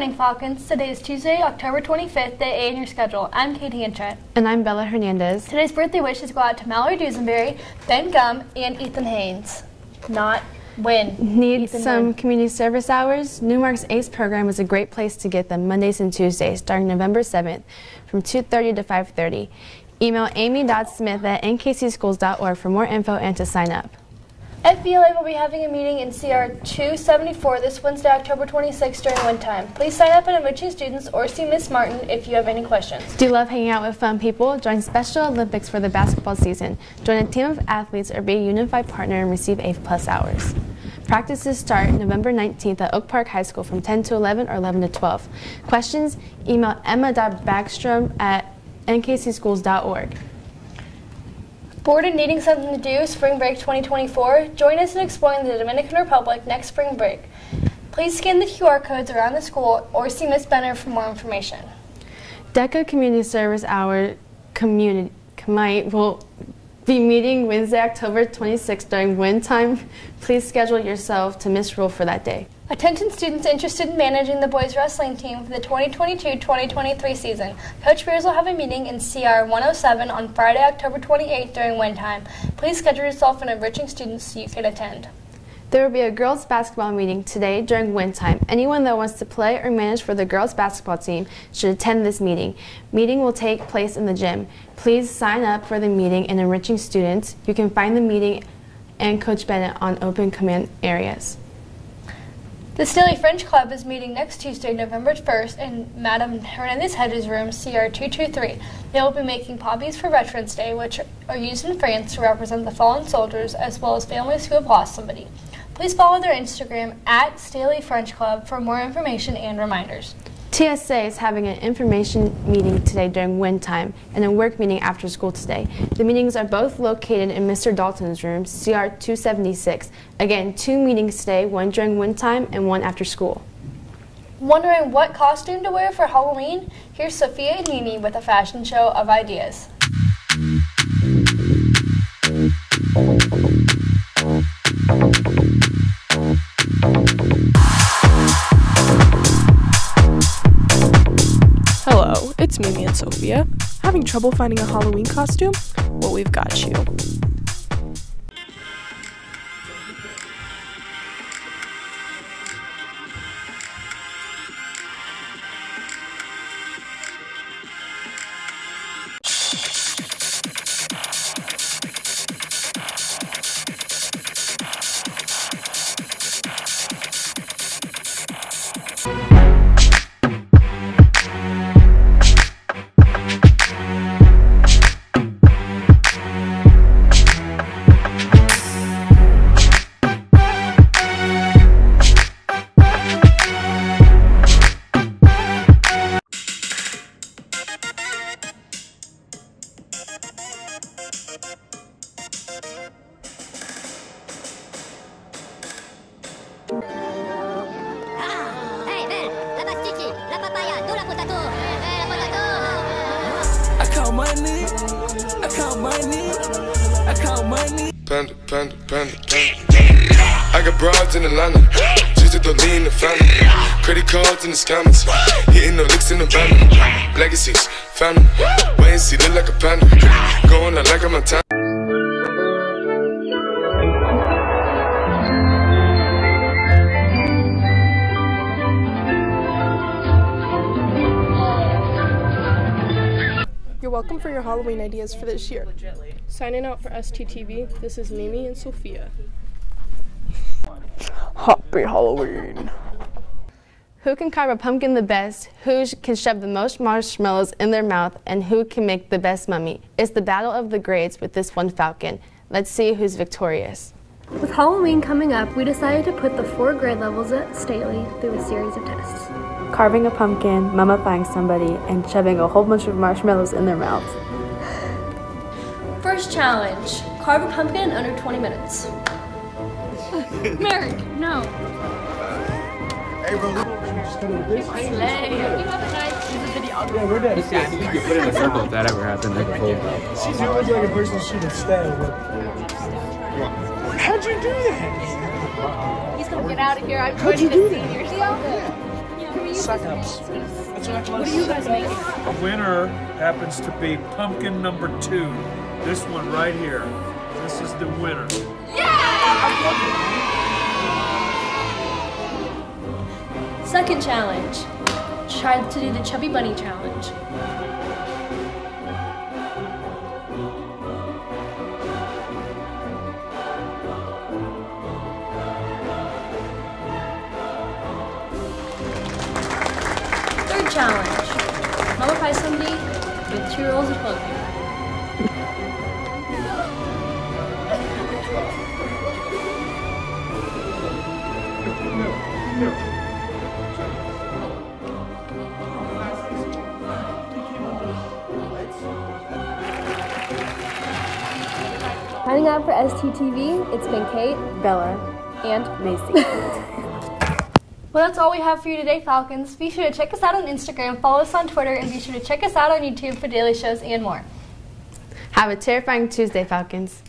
morning, Falcons. Today is Tuesday, October 25th, day 8 in your schedule. I'm Katie Hinchett. And I'm Bella Hernandez. Today's birthday wishes go out to Mallory Dusenberry, Ben Gum, and Ethan Haynes. Not win. Need Ethan some community service hours? Newmark's ACE program is a great place to get them Mondays and Tuesdays starting November 7th from 2.30 to 5.30. Email amy.smith at nkcschools.org for more info and to sign up. FBLA will be having a meeting in CR 274 this Wednesday, October 26th during wind time. Please sign up at Enriching Students or see Miss Martin if you have any questions. Do you love hanging out with fun people? Join Special Olympics for the basketball season. Join a team of athletes or be a unified partner and receive A plus hours. Practices start November 19th at Oak Park High School from 10 to 11 or 11 to 12. Questions? Email emma.backstrom at nkcschools.org. Bored and needing something to do, Spring Break 2024? Join us in exploring the Dominican Republic next spring break. Please scan the QR codes around the school or see Miss Benner for more information. DECA Community Service Hour Community Commite will be meeting Wednesday, October 26th during wind time. Please schedule yourself to miss rule for that day. Attention students interested in managing the boys wrestling team for the 2022-2023 season. Coach Beers will have a meeting in CR 107 on Friday, October 28th during wind time. Please schedule yourself an enriching students so you can attend. There will be a girls basketball meeting today during wind time. Anyone that wants to play or manage for the girls basketball team should attend this meeting. Meeting will take place in the gym. Please sign up for the meeting and enriching students. You can find the meeting and Coach Bennett on open command areas. The Staley French Club is meeting next Tuesday, November 1st in Madame Hernandez Hedges room, CR 223. They will be making poppies for Veterans Day, which are used in France to represent the fallen soldiers as well as families who have lost somebody. Please follow their Instagram at Staley French Club for more information and reminders. TSA is having an information meeting today during wind time and a work meeting after school today. The meetings are both located in Mr. Dalton's room, CR 276. Again, two meetings today, one during wind time and one after school. Wondering what costume to wear for Halloween? Here's Sophia Nini with a fashion show of ideas. Having trouble finding a Halloween costume? Well, we've got you. Count money. Panda, panda, panda, panda. I got broads in Atlanta, just to lean in the family. Credit cards in the scammers, hitting the licks in the van. Legacies, family, wait and see, look like a panda. Going out like I'm a Montana. Welcome for your Halloween ideas for this year. Signing out for STTV, this is Mimi and Sophia. Happy Halloween. Who can carve a pumpkin the best? Who can shove the most marshmallows in their mouth? And who can make the best mummy? It's the battle of the grades with this one falcon. Let's see who's victorious. With Halloween coming up, we decided to put the four grade levels at Staley through a series of tests. Carving a pumpkin, mummifying somebody, and shoving a whole bunch of marshmallows in their mouths. First challenge carve a pumpkin in under 20 minutes. Merrick, no. You put in a circle if that ever happened. Like a whole. She looks like a person she would stay with. How'd you do that? He's gonna get out of here. I'm How'd joining you do the that? seniors. Seconds. What are you guys making? The winner happens to be pumpkin number two. This one right here. This is the winner. Second challenge. Try to do the Chubby Bunny challenge. Challenge. Mummify somebody with two rolls of toilet paper. Signing out for STTV, it's been Kate, Bella. and Macy. Well, that's all we have for you today, Falcons. Be sure to check us out on Instagram, follow us on Twitter, and be sure to check us out on YouTube for daily shows and more. Have a terrifying Tuesday, Falcons.